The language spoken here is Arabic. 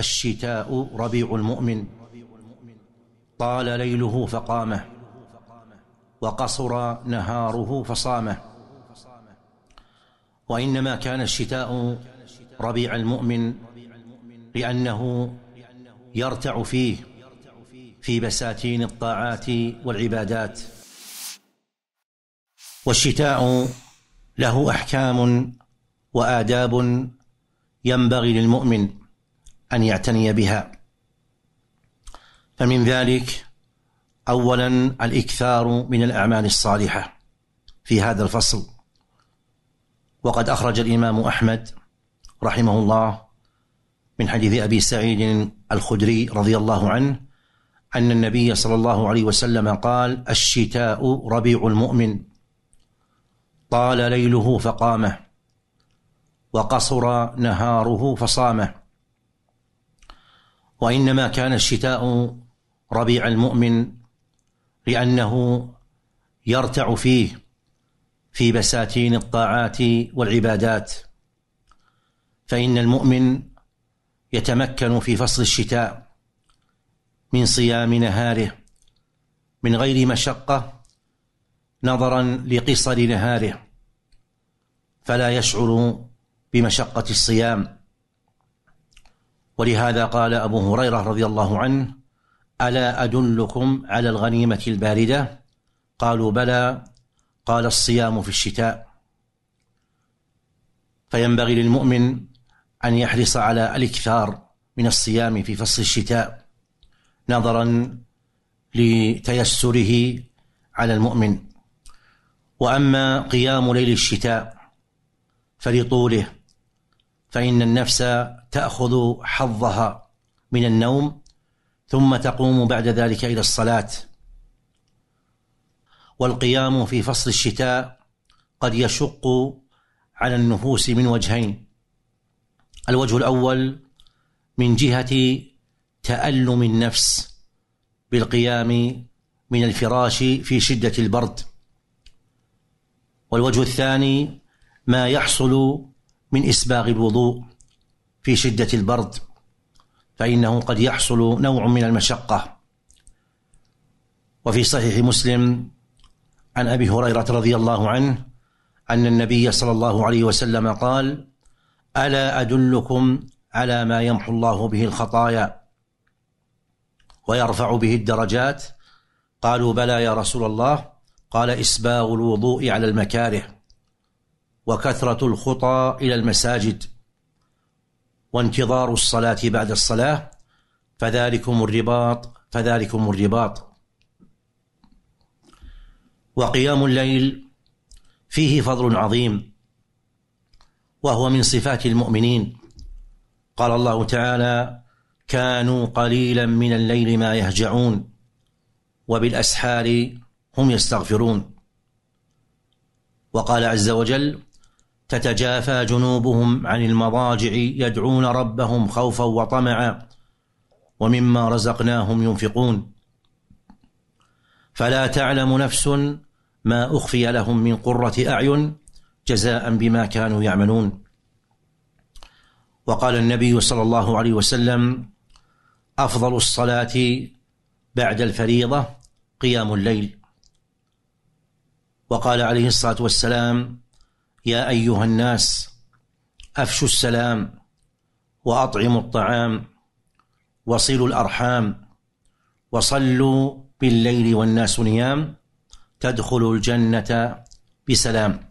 الشتاء ربيع المؤمن. طال ليله فقامه وقصر نهاره فصامه. وإنما كان الشتاء ربيع المؤمن لأنه يرتع فيه في بساتين الطاعات والعبادات. والشتاء له أحكام وآداب ينبغي للمؤمن. أن يعتني بها. فمن ذلك اولا الإكثار من الأعمال الصالحة في هذا الفصل. وقد أخرج الإمام أحمد رحمه الله من حديث أبي سعيد الخدري رضي الله عنه أن النبي صلى الله عليه وسلم قال الشتاء ربيع المؤمن طال ليله فقامه وقصر نهاره فصامه. وإنما كان الشتاء ربيع المؤمن لأنه يرتع فيه في بساتين الطاعات والعبادات فإن المؤمن يتمكن في فصل الشتاء من صيام نهاره من غير مشقة نظرا لقصر نهاره فلا يشعر بمشقة الصيام. ولهذا قال أبو هريرة رضي الله عنه ألا أدلكم على الغنيمة الباردة؟ قالوا بلى قال الصيام في الشتاء. فينبغي للمؤمن أن يحرص على الإكثار من الصيام في فصل الشتاء نظرا لتيسره على المؤمن. وأما قيام ليل الشتاء فلطوله فإن النفس تأخذ حظها من النوم ثم تقوم بعد ذلك إلى الصلاة. والقيام في فصل الشتاء قد يشق على النفوس من وجهين. الوجه الأول من جهة تألم النفس بالقيام من الفراش في شدة البرد. والوجه الثاني ما يحصل من إسباغ الوضوء في شدة البرد فإنه قد يحصل نوع من المشقة. وفي صحيح مسلم عن أبي هريرة رضي الله عنه أن النبي صلى الله عليه وسلم قال ألا أدلكم على ما يمحو الله به الخطايا ويرفع به الدرجات؟ قالوا بلى يا رسول الله. قال إسباغ الوضوء على المكاره. وكثرة الخطى إلى المساجد وانتظار الصلاة بعد الصلاة فذلكم الرباط فذلكم الرباط. وقيام الليل فيه فضل عظيم وهو من صفات المؤمنين. قال الله تعالى كانوا قليلا من الليل ما يهجعون وبالأسحار هم يستغفرون وقال عز وجل تتجافى جنوبهم عن المضاجع يدعون ربهم خوفا وطمعا ومما رزقناهم ينفقون. فلا تعلم نفس ما أخفي لهم من قرة أعين جزاء بما كانوا يعملون. وقال النبي صلى الله عليه وسلم أفضل الصلاة بعد الفريضة قيام الليل. وقال عليه الصلاة والسلام يا أيها الناس أفشوا السلام وأطعموا الطعام وصلوا الأرحام وصلوا بالليل والناس نيام تدخلوا الجنة بسلام.